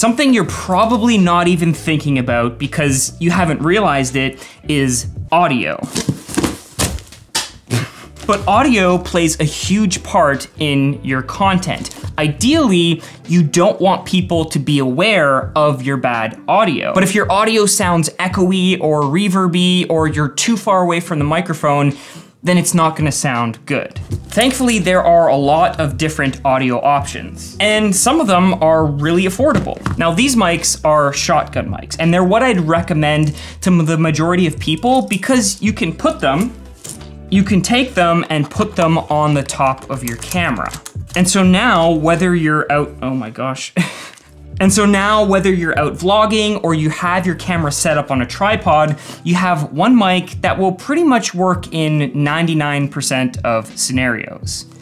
Something you're probably not even thinking about because you haven't realized it is audio. But audio plays a huge part in your content. Ideally, you don't want people to be aware of your bad audio. But if your audio sounds echoey or reverby or you're too far away from the microphone, then it's not gonna sound good. Thankfully, there are a lot of different audio options, and some of them are really affordable. Now, these mics are shotgun mics, and they're what I'd recommend to the majority of people because you can put them you can take them and put them on the top of your camera. And so now, whether you're out, oh my gosh. and so now, whether you're out vlogging or you have your camera set up on a tripod, you have one mic that will pretty much work in 99% of scenarios.